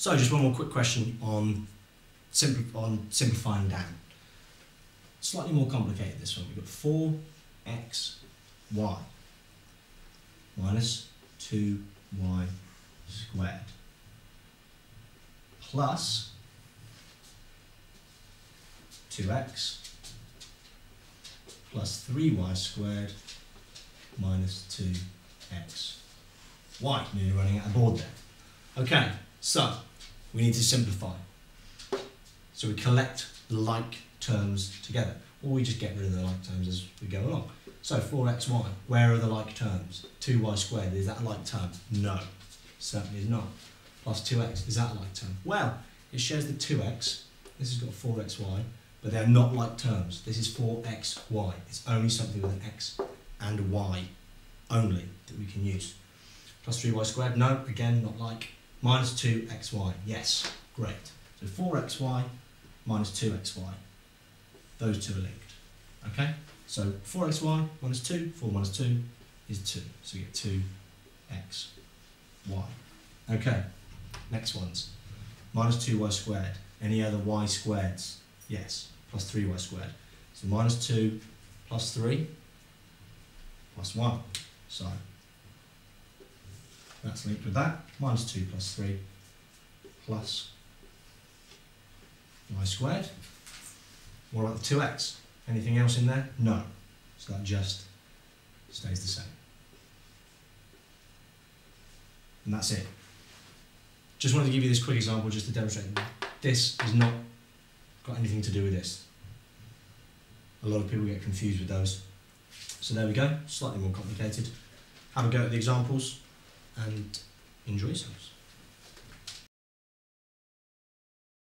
So just one more quick question on, on simplifying down. Slightly more complicated this one. We've got 4xy minus 2y squared plus 2x plus 3y squared minus 2x y. Nearly running out of board there. Okay, so we need to simplify. So we collect the like terms together, or we just get rid of the like terms as we go along. So 4xy, where are the like terms? 2y squared, is that a like term? No, certainly is not. Plus 2x, is that a like term? Well, it shares the 2x, this has got 4xy, but they're not like terms. This is 4xy. It's only something with an x and y only that we can use. Plus 3y squared, no, again, not like. Minus 2xy, yes, great. So 4xy minus 2xy, those two are linked. Okay? So 4xy minus 2, 4 minus 2 is 2. So we get 2xy. Okay, next ones. Minus 2y squared. Any other y squareds? Yes, plus 3y squared. So minus 2 plus 3 plus 1. So that's linked with that. Minus 2 plus 3 plus y squared. What about the 2x? Anything else in there? No. So that just stays the same. And that's it. Just wanted to give you this quick example just to demonstrate that this is not got anything to do with this. A lot of people get confused with those. So there we go, slightly more complicated. Have a go at the examples and enjoy yourselves.